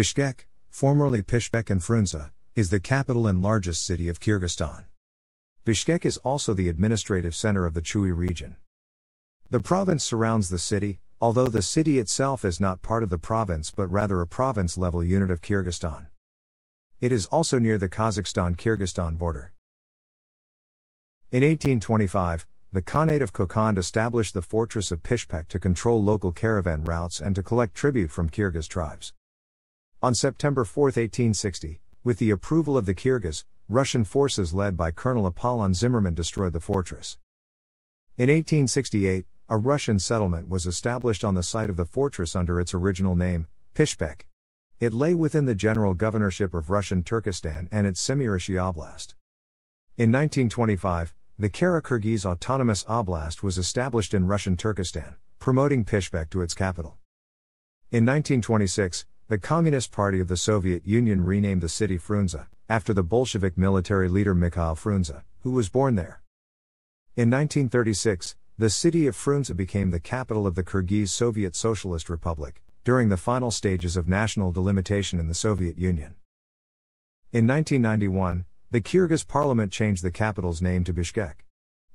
Bishkek, formerly Pishpek and Frunze, is the capital and largest city of Kyrgyzstan. Bishkek is also the administrative center of the Chui region. The province surrounds the city, although the city itself is not part of the province but rather a province level unit of Kyrgyzstan. It is also near the Kazakhstan Kyrgyzstan border. In 1825, the Khanate of Kokand established the fortress of Pishpek to control local caravan routes and to collect tribute from Kyrgyz tribes. On September 4, 1860, with the approval of the Kyrgyz, Russian forces led by Colonel Apollon Zimmermann destroyed the fortress. In 1868, a Russian settlement was established on the site of the fortress under its original name, Pishpek. It lay within the general governorship of Russian Turkestan and its Semirechye Oblast. In 1925, the Kara-Kirghiz Autonomous Oblast was established in Russian Turkestan, promoting Pishpek to its capital. In 1926, the Communist Party of the Soviet Union renamed the city Frunze, after the Bolshevik military leader Mikhail Frunze, who was born there. In 1936, the city of Frunze became the capital of the Kirghiz Soviet Socialist Republic, during the final stages of national delimitation in the Soviet Union. In 1991, the Kyrgyz parliament changed the capital's name to Bishkek.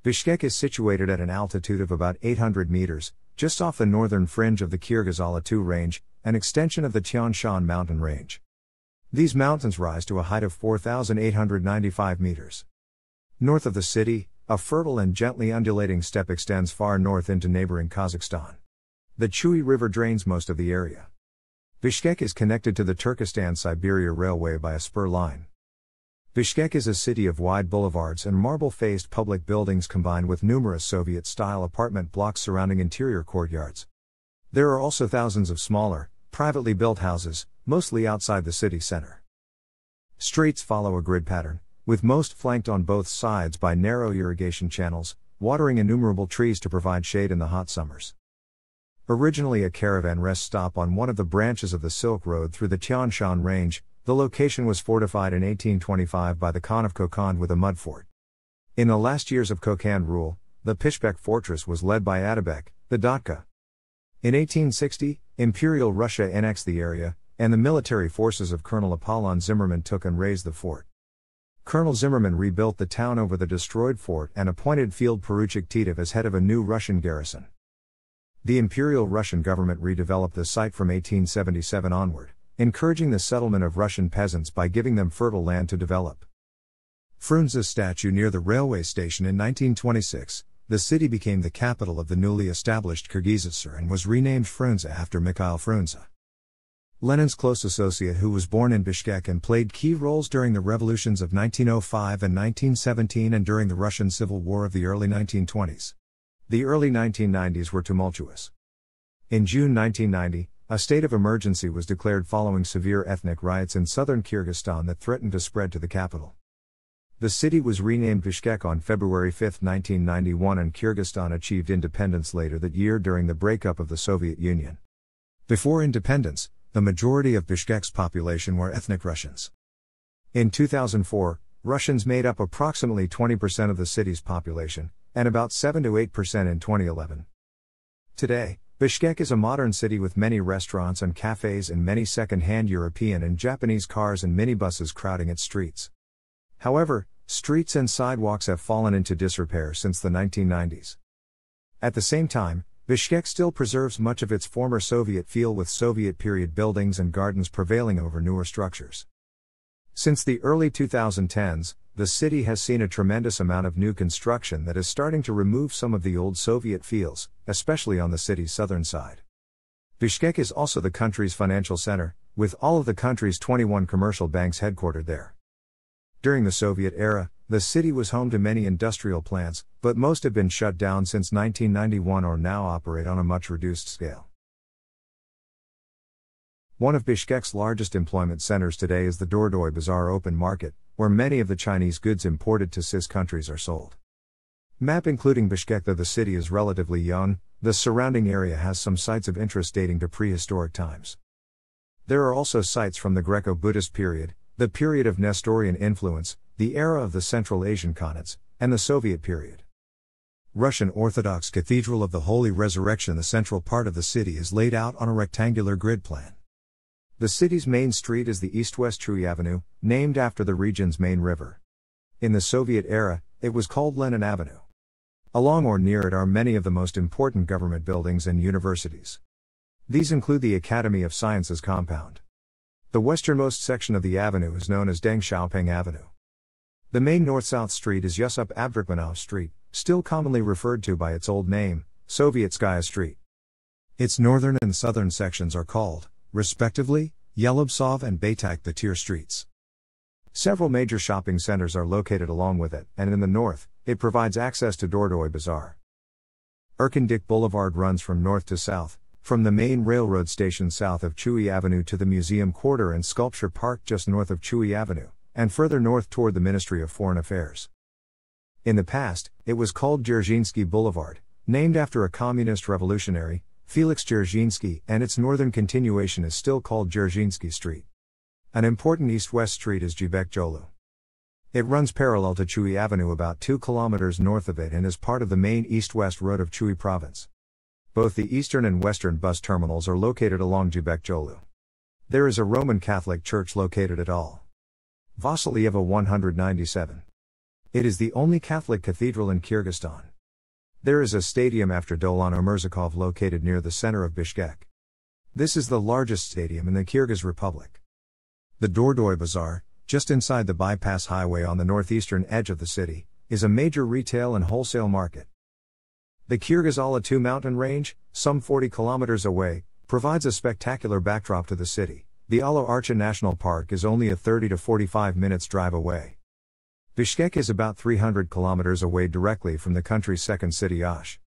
Bishkek is situated at an altitude of about 800 meters, just off the northern fringe of the Kyrgyz Ala-Too range, an extension of the Tian Shan mountain range. These mountains rise to a height of 4,895 meters. North of the city, a fertile and gently undulating steppe extends far north into neighboring Kazakhstan. The Chui River drains most of the area. Bishkek is connected to the Turkestan Siberia Railway by a spur line. Bishkek is a city of wide boulevards and marble faced public buildings combined with numerous Soviet style apartment blocks surrounding interior courtyards. There are also thousands of smaller, privately built houses, mostly outside the city center. Streets follow a grid pattern, with most flanked on both sides by narrow irrigation channels, watering innumerable trees to provide shade in the hot summers. Originally a caravan rest stop on one of the branches of the Silk Road through the Tian Shan Range, the location was fortified in 1825 by the Khan of Kokand with a mud fort. In the last years of Kokand rule, the Pishpek fortress was led by Atabek, the Datka. In 1860, Imperial Russia annexed the area, and the military forces of Colonel Apollon Zimmermann took and razed the fort. Colonel Zimmermann rebuilt the town over the destroyed fort and appointed Field Poruchik Titov as head of a new Russian garrison. The Imperial Russian government redeveloped the site from 1877 onward encouraging the settlement of Russian peasants by giving them fertile land to develop. Frunze's statue near the railway station in 1926, the city became the capital of the newly established Kyrgyz and was renamed Frunze after Mikhail Frunze. Lenin's close associate who was born in Bishkek and played key roles during the revolutions of 1905 and 1917 and during the Russian Civil War of the early 1920s. The early 1990s were tumultuous. In June 1990, a state of emergency was declared following severe ethnic riots in southern Kyrgyzstan that threatened to spread to the capital. The city was renamed Bishkek on February 5, 1991, and Kyrgyzstan achieved independence later that year during the breakup of the Soviet Union. Before independence, the majority of Bishkek's population were ethnic Russians. In 2004, Russians made up approximately 20% of the city's population, and about 7 to 8% in 2011. Today, Bishkek is a modern city with many restaurants and cafes and many second hand European and Japanese cars and minibuses crowding its streets. However, streets and sidewalks have fallen into disrepair since the 1990s. At the same time, Bishkek still preserves much of its former Soviet feel with Soviet period buildings and gardens prevailing over newer structures. Since the early 2010s, the city has seen a tremendous amount of new construction that is starting to remove some of the old Soviet feels, especially on the city's southern side. Bishkek is also the country's financial center, with all of the country's 21 commercial banks headquartered there. During the Soviet era, the city was home to many industrial plants, but most have been shut down since 1991 or now operate on a much reduced scale. One of Bishkek's largest employment centers today is the Dordoy Bazaar Open Market, where many of the Chinese goods imported to CIS countries are sold. Map including Bishkek though the city is relatively young, the surrounding area has some sites of interest dating to prehistoric times. There are also sites from the Greco Buddhist period, the period of Nestorian influence, the era of the Central Asian Khanates, and the Soviet period. Russian Orthodox Cathedral of the Holy Resurrection, the central part of the city, is laid out on a rectangular grid plan. The city's main street is the East West Chuy Avenue, named after the region's main river. In the Soviet era, it was called Lenin Avenue. Along or near it are many of the most important government buildings and universities. These include the Academy of Sciences compound. The westernmost section of the avenue is known as Deng Xiaoping Avenue. The main north-south street is Yusup Abdurahmanov Street, still commonly referred to by its old name, Sovietskaya Street. Its northern and southern sections are called, respectively, Yelubtsov and Baytak Batir streets. Several major shopping centers are located along with it, and in the north, it provides access to Dordoy Bazaar. Erkendik Boulevard runs from north to south, from the main railroad station south of Chuy Avenue to the Museum Quarter and Sculpture Park just north of Chuy Avenue, and further north toward the Ministry of Foreign Affairs. In the past, it was called Dzerzhinsky Boulevard, named after a communist revolutionary, Felix Dzerzhinsky, and its northern continuation is still called Dzerzhinsky Street. An important east west street is Jibek Jolu. It runs parallel to Chuy Avenue about 2 kilometers north of it and is part of the main east west road of Chuy province. Both the eastern and western bus terminals are located along Jibek Jolu. There is a Roman Catholic church located at all. Vasilyeva 197. It is the only Catholic cathedral in Kyrgyzstan. There is a stadium after Dolen Omurzakov located near the center of Bishkek. This is the largest stadium in the Kyrgyz Republic. The Dordoy Bazaar, just inside the bypass highway on the northeastern edge of the city, is a major retail and wholesale market. The Kyrgyz Ala-Too mountain range, some 40 kilometers away, provides a spectacular backdrop to the city. The Ala Archa National Park is only a 30 to 45 minutes drive away. Bishkek is about 300 kilometers away directly from the country's second city Osh.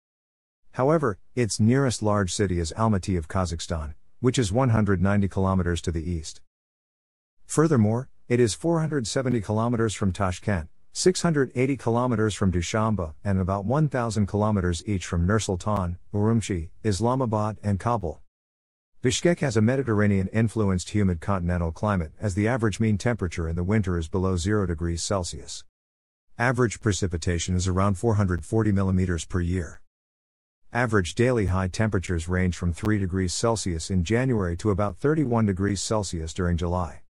However, its nearest large city is Almaty of Kazakhstan, which is 190 kilometers to the east. Furthermore, it is 470 kilometers from Tashkent, 680 kilometers from Dushanbe, and about 1,000 kilometers each from Nur-Sultan, Urumqi, Islamabad, and Kabul. Bishkek has a Mediterranean influenced humid continental climate, as the average mean temperature in the winter is below 0 degrees Celsius. Average precipitation is around 440 mm per year. Average daily high temperatures range from 3 degrees Celsius in January to about 31 degrees Celsius during July.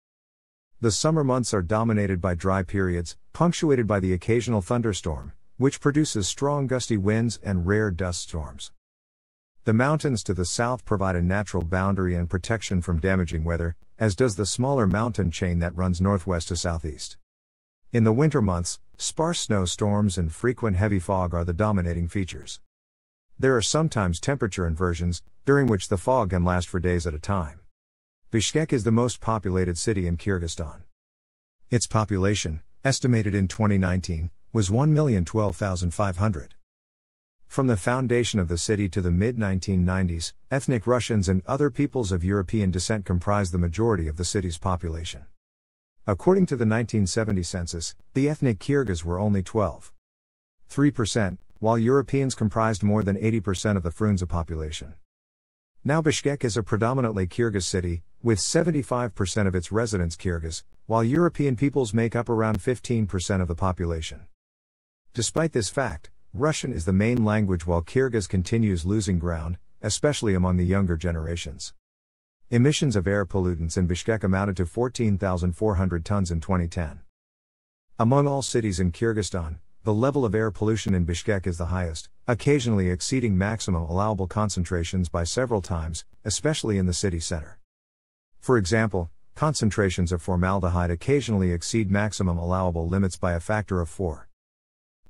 The summer months are dominated by dry periods, punctuated by the occasional thunderstorm, which produces strong gusty winds and rare dust storms. The mountains to the south provide a natural boundary and protection from damaging weather, as does the smaller mountain chain that runs northwest to southeast. In the winter months, sparse snowstorms and frequent heavy fog are the dominating features. There are sometimes temperature inversions, during which the fog can last for days at a time. Bishkek is the most populated city in Kyrgyzstan. Its population, estimated in 2019, was 1,012,500. From the foundation of the city to the mid 1990s, ethnic Russians and other peoples of European descent comprised the majority of the city's population. According to the 1970 census, the ethnic Kyrgyz were only 12.3%, while Europeans comprised more than 80% of the Frunze population. Now Bishkek is a predominantly Kyrgyz city, with 75% of its residents Kyrgyz, while European peoples make up around 15% of the population. Despite this fact, Russian is the main language while Kyrgyz continues losing ground, especially among the younger generations. Emissions of air pollutants in Bishkek amounted to 14,400 tons in 2010. Among all cities in Kyrgyzstan, the level of air pollution in Bishkek is the highest, occasionally exceeding maximum allowable concentrations by several times, especially in the city center. For example, concentrations of formaldehyde occasionally exceed maximum allowable limits by a factor of 4.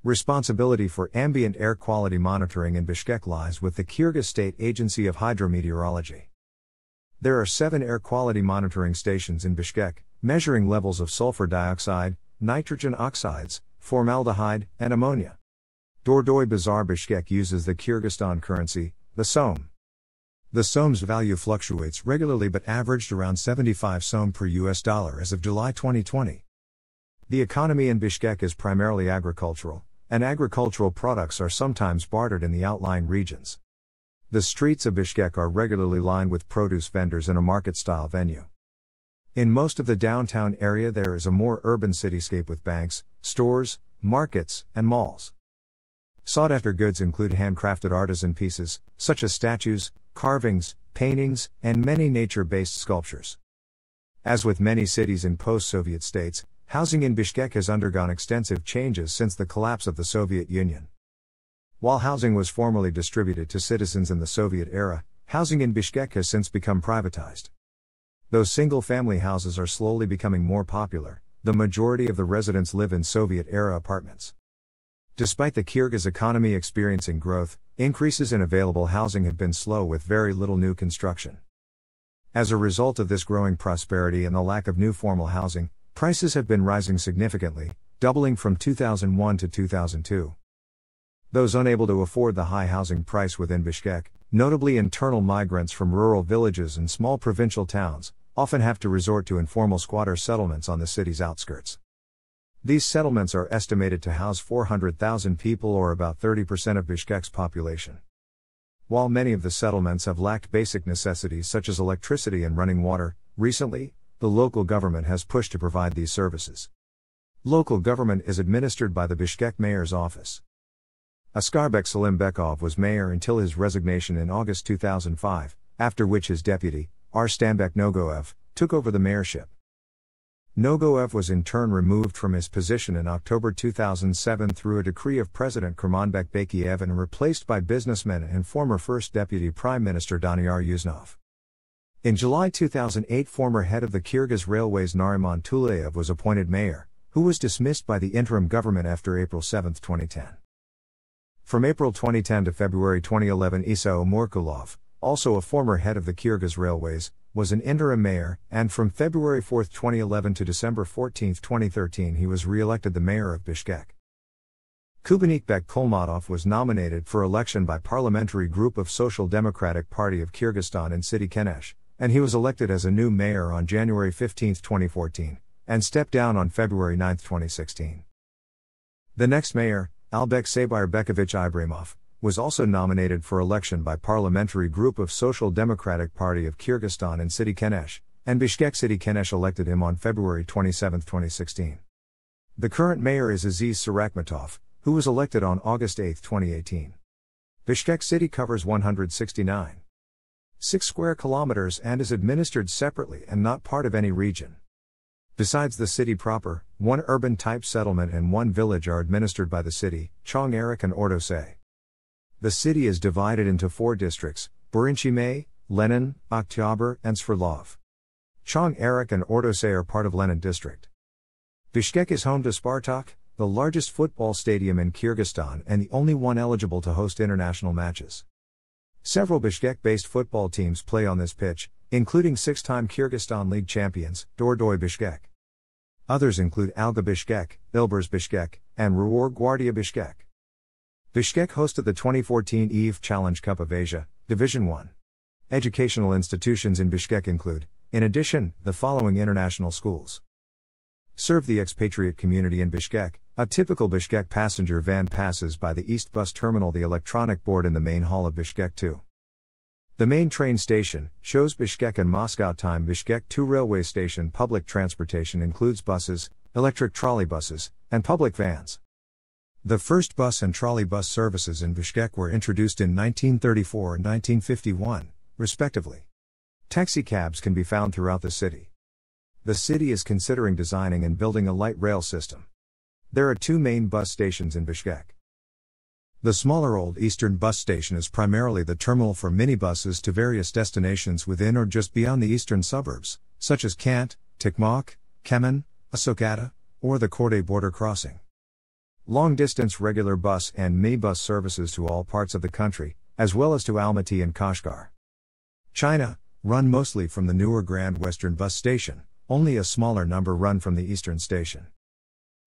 Responsibility for ambient air quality monitoring in Bishkek lies with the Kyrgyz State Agency of Hydrometeorology. There are seven air quality monitoring stations in Bishkek, measuring levels of sulfur dioxide, nitrogen oxides, formaldehyde, and ammonia. Dordoy Bazaar Bishkek uses the Kyrgyzstan currency, the som. The som's value fluctuates regularly but averaged around 75 som per US dollar as of July 2020. The economy in Bishkek is primarily agricultural, and agricultural products are sometimes bartered in the outlying regions. The streets of Bishkek are regularly lined with produce vendors in a market style venue. In most of the downtown area, there is a more urban cityscape with banks, stores, markets, and malls. Sought after goods include handcrafted artisan pieces, such as statues, carvings, paintings, and many nature based sculptures. As with many cities in post Soviet states, housing in Bishkek has undergone extensive changes since the collapse of the Soviet Union. While housing was formerly distributed to citizens in the Soviet era, housing in Bishkek has since become privatized. Though single family houses are slowly becoming more popular, the majority of the residents live in Soviet era apartments. Despite the Kyrgyz economy experiencing growth, increases in available housing have been slow with very little new construction. As a result of this growing prosperity and the lack of new formal housing, prices have been rising significantly, doubling from 2001 to 2002. Those unable to afford the high housing price within Bishkek, notably internal migrants from rural villages and small provincial towns, often have to resort to informal squatter settlements on the city's outskirts. These settlements are estimated to house 400,000 people or about 30% of Bishkek's population. While many of the settlements have lacked basic necessities such as electricity and running water, recently, the local government has pushed to provide these services. Local government is administered by the Bishkek Mayor's Office. Askarbek Salimbekov was mayor until his resignation in August 2005, after which his deputy, Arstanbek Nogoev, took over the mayorship. Nogoev was in turn removed from his position in October 2007 through a decree of President Kurmanbek Bakiev and replaced by businessman and former First Deputy Prime Minister Daniyar Usenov. In July 2008, former head of the Kyrgyz Railways Nariman Tuleyev was appointed mayor, who was dismissed by the interim government after April 7, 2010. From April 2010 to February 2011, Isa Omurkulov, also a former head of the Kyrgyz Railways, was an interim mayor, and from February 4, 2011 to December 14, 2013, he was re elected the mayor of Bishkek. Kubanychbek Kulmatov was nominated for election by Parliamentary Group of Social Democratic Party of Kyrgyzstan in City Kenesh, and he was elected as a new mayor on January 15, 2014, and stepped down on February 9, 2016. The next mayor, Albek Sabyrbekovich Ibraimov, was also nominated for election by Parliamentary Group of Social Democratic Party of Kyrgyzstan in City Kenesh, and Bishkek City Kenesh elected him on February 27, 2016. The current mayor is Aziz Surakmatov, who was elected on August 8, 2018. Bishkek City covers 169 6 square kilometers and is administered separately and not part of any region. Besides the city proper, one urban type settlement and one village are administered by the city, Chong-Aryk and Orto-Say. The city is divided into four districts Birinchi May, Lenin, Oktyabr, and Sverdlov. Chong-Aryk and Orto-Say are part of Lenin district. Bishkek is home to Spartak, the largest football stadium in Kyrgyzstan and the only one eligible to host international matches. Several Bishkek based football teams play on this pitch, including six time Kyrgyzstan League champions, Dordoy Bishkek. Others include Alga Bishkek, Ilbirs Bishkek, and Ruor Guardia Bishkek. Bishkek hosted the 2014 EVE Challenge Cup of Asia, Division 1. Educational institutions in Bishkek include, in addition, the following international schools. Serve the expatriate community in Bishkek. A typical Bishkek passenger van passes by the East Bus Terminal, the electronic board in the main hall of Bishkek 2. The main train station shows Bishkek and Moscow time. Bishkek 2 railway station public transportation includes buses, electric trolleybuses, and public vans. The first bus and trolley bus services in Bishkek were introduced in 1934 and 1951, respectively. Taxicabs can be found throughout the city. The city is considering designing and building a light rail system. There are two main bus stations in Bishkek. The smaller Old Eastern Bus Station is primarily the terminal for minibuses to various destinations within or just beyond the eastern suburbs, such as Kant, Tokmok, Kemin, Issyk-Ata, or the Korday border crossing long distance regular bus and minibus services to all parts of the country, as well as to Almaty and Kashgar. China, run mostly from the newer Grand Western bus station, only a smaller number run from the eastern station.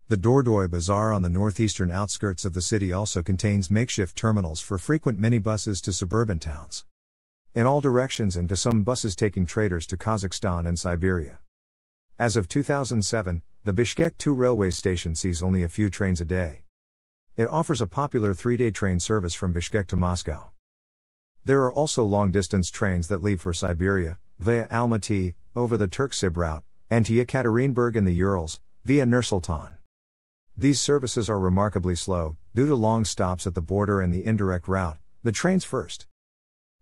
The Dordoy Bazaar on the northeastern outskirts of the city also contains makeshift terminals for frequent minibuses to suburban towns. In all directions and to some buses taking traders to Kazakhstan and Siberia. As of 2007, the Bishkek 2 railway station sees only a few trains a day. It offers a popular three day train service from Bishkek to Moscow. There are also long distance trains that leave for Siberia, via Almaty, over the Turksib route, and to Yekaterinburg in the Urals, via Nursultan. These services are remarkably slow, due to long stops at the border and the indirect route, the trains first.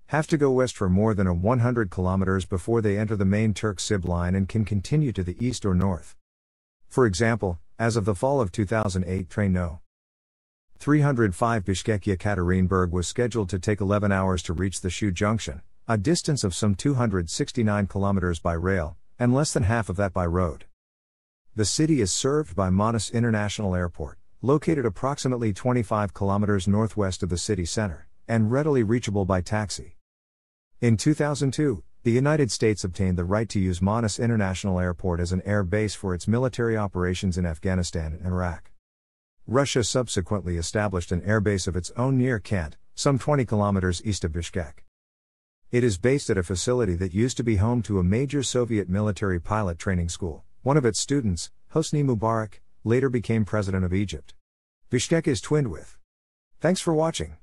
Have to go west for more than a 100 kilometers before they enter the main Turk Sib line and can continue to the east or north. For example, as of the fall of 2008, train no. 305 Bishkek Yekaterinburg was scheduled to take 11 hours to reach the Shu junction, a distance of some 269 kilometers by rail, and less than half of that by road. The city is served by Manas International Airport, located approximately 25 kilometers northwest of the city center, and readily reachable by taxi. In 2002, the United States obtained the right to use Manas International Airport as an air base for its military operations in Afghanistan and Iraq. Russia subsequently established an airbase of its own near Kant, some 20 kilometers east of Bishkek. It is based at a facility that used to be home to a major Soviet military pilot training school. One of its students, Hosni Mubarak, later became president of Egypt. Bishkek is twinned with. Thanks for watching.